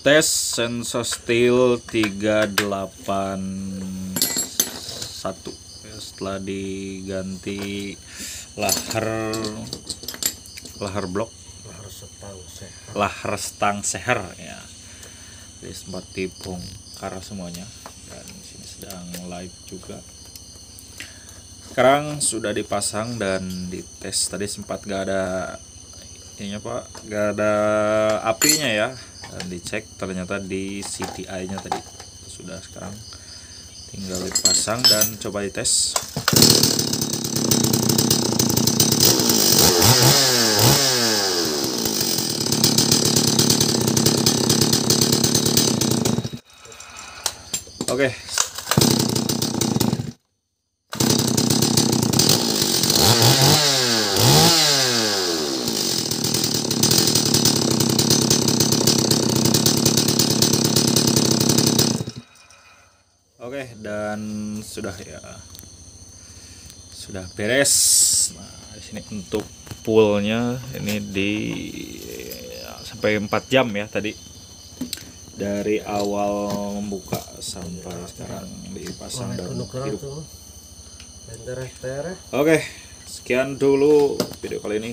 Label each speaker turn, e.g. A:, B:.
A: tes sensor steel 381 setelah diganti lahar lahar blok.
B: Harus setang sehat
A: lahar stang seher ya. Jadi sempat dibongkar semuanya. Dan sini sedang live juga. Sekarang sudah dipasang dan dites. Tadi sempat gak ada ininya pak. Gak ada apinya ya dicek ternyata di CTI nya tadi sudah sekarang tinggal dipasang dan coba dites Oke. Oke, dan sudah ya. Sudah beres. Nah, di sini untuk poolnya ini di ya, sampai 4 jam ya tadi dari awal membuka sampai sekarang dipasang dan hidup. Oke, sekian dulu video kali ini.